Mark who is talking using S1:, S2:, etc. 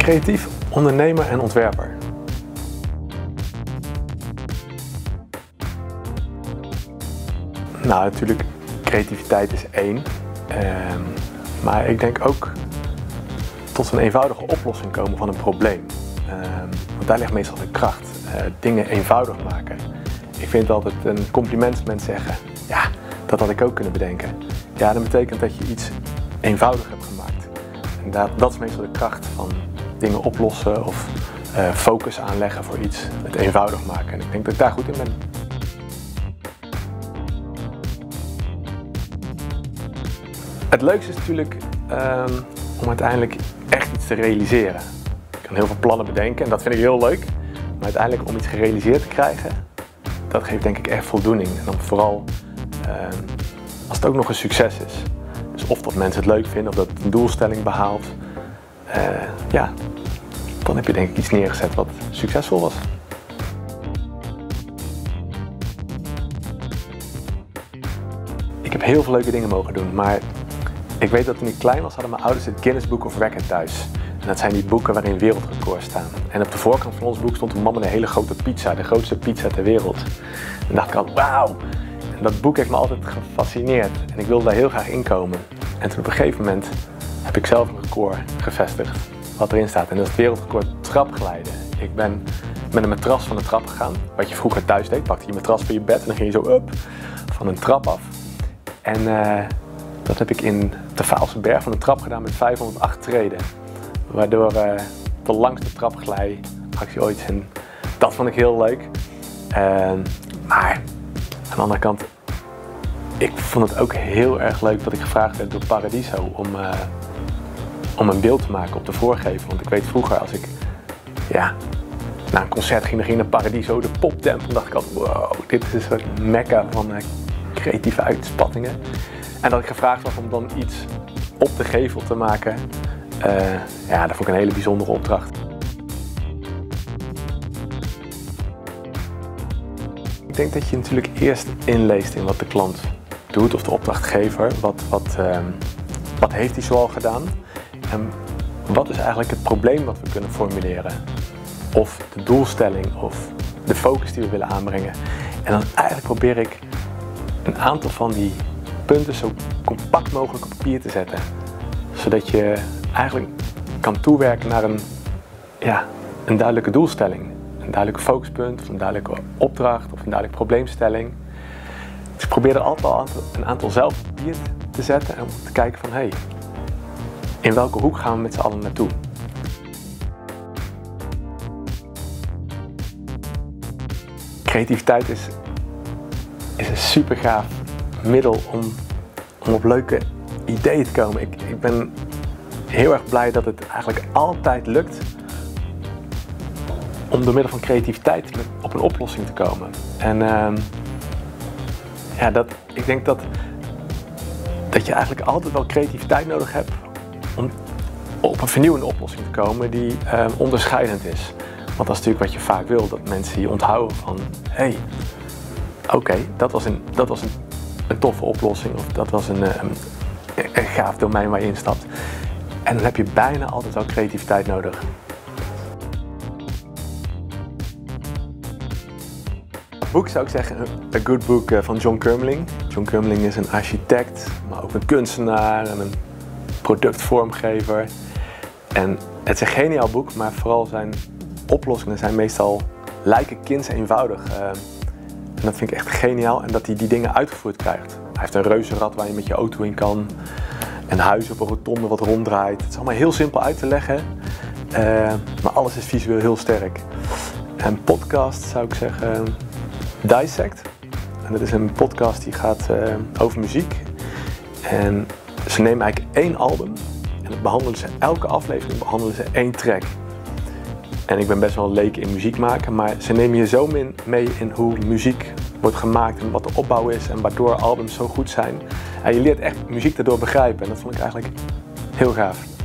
S1: Creatief ondernemer en ontwerper. Nou, natuurlijk, creativiteit is één. Ehm, maar ik denk ook tot een eenvoudige oplossing komen van een probleem. Ehm, want daar ligt meestal de kracht. Uh, dingen eenvoudig maken. Ik vind altijd een compliment mensen zeggen, ja, dat had ik ook kunnen bedenken. Ja, dat betekent dat je iets eenvoudig hebt gemaakt. En dat, dat is meestal de kracht van dingen oplossen of uh, focus aanleggen voor iets. Het eenvoudig maken. En ik denk dat ik daar goed in ben. Het leukste is natuurlijk um, om uiteindelijk echt iets te realiseren. Ik kan heel veel plannen bedenken en dat vind ik heel leuk. Maar uiteindelijk om iets gerealiseerd te krijgen, dat geeft denk ik echt voldoening. En dan vooral um, als het ook nog een succes is. Dus of dat mensen het leuk vinden, of dat het een doelstelling behaalt. Uh, ja, dan heb je denk ik iets neergezet wat succesvol was. Ik heb heel veel leuke dingen mogen doen, maar ik weet dat toen ik klein was hadden mijn ouders het Guinness Book of Record thuis. En dat zijn die boeken waarin wereldrecords staan. En op de voorkant van ons boek stond een man met een hele grote pizza, de grootste pizza ter wereld. En dacht ik al, wauw! Dat boek heeft me altijd gefascineerd en ik wilde daar heel graag inkomen. En toen op een gegeven moment heb ik zelf een record gevestigd wat erin staat. En dat is het wereldrecord trapglijden. Ik ben met een matras van de trap gegaan. Wat je vroeger thuis deed, pakte je matras voor je bed en dan ging je zo up van een trap af. En uh, dat heb ik in de Vaalse Berg van een trap gedaan met 508 treden. Waardoor uh, de langste trapglijactie ooit. En dat vond ik heel leuk. Uh, maar aan de andere kant, ik vond het ook heel erg leuk dat ik gevraagd werd door Paradiso om, uh, om een beeld te maken op de voorgevel. Want ik weet vroeger als ik ja, naar een concert ging, dan ging naar Paradiso, de poptempel, dacht ik altijd, wow, dit is een soort mekka van creatieve uitspattingen. En dat ik gevraagd was om dan iets op de gevel te maken, uh, ja, dat vond ik een hele bijzondere opdracht. Ik denk dat je natuurlijk eerst inleest in wat de klant doet of de opdrachtgever. Wat, wat, uh, wat heeft hij zoal gedaan? En wat is eigenlijk het probleem wat we kunnen formuleren? Of de doelstelling of de focus die we willen aanbrengen. En dan eigenlijk probeer ik een aantal van die punten zo compact mogelijk op papier te zetten. Zodat je eigenlijk kan toewerken naar een, ja, een duidelijke doelstelling. Een duidelijk focuspunt, of een duidelijke opdracht of een duidelijke probleemstelling. Dus ik probeer er altijd al een aantal zelf op papier te zetten en om te kijken van hé, hey, in welke hoek gaan we met z'n allen naartoe? Creativiteit is, is een super gaaf middel om, om op leuke ideeën te komen. Ik, ik ben heel erg blij dat het eigenlijk altijd lukt om door middel van creativiteit op een oplossing te komen. En uh, ja, dat, ik denk dat, dat je eigenlijk altijd wel creativiteit nodig hebt om op een vernieuwende oplossing te komen die uh, onderscheidend is. Want dat is natuurlijk wat je vaak wil, dat mensen je onthouden van hé, hey, oké, dat was, een, dat was een, een, toffe oplossing of dat was een, een, een gaaf domein waar je instapt. En dan heb je bijna altijd wel creativiteit nodig. boek zou ik zeggen, A Good Book van John Curmeling. John Curmeling is een architect, maar ook een kunstenaar en een productvormgever. En het is een geniaal boek, maar vooral zijn oplossingen zijn meestal lijken kinds eenvoudig. En dat vind ik echt geniaal en dat hij die dingen uitgevoerd krijgt. Hij heeft een reuzenrad waar je met je auto in kan een huis op een rotonde wat ronddraait. Het is allemaal heel simpel uit te leggen, uh, maar alles is visueel heel sterk. En podcast zou ik zeggen Dissect. En dat is een podcast die gaat uh, over muziek. En ze nemen eigenlijk één album en behandelen ze, elke aflevering behandelen ze één track. En ik ben best wel leek in muziek maken, maar ze nemen je zo min mee in hoe muziek wordt gemaakt en wat de opbouw is en waardoor albums zo goed zijn. En je leert echt muziek daardoor begrijpen en dat vond ik eigenlijk heel gaaf.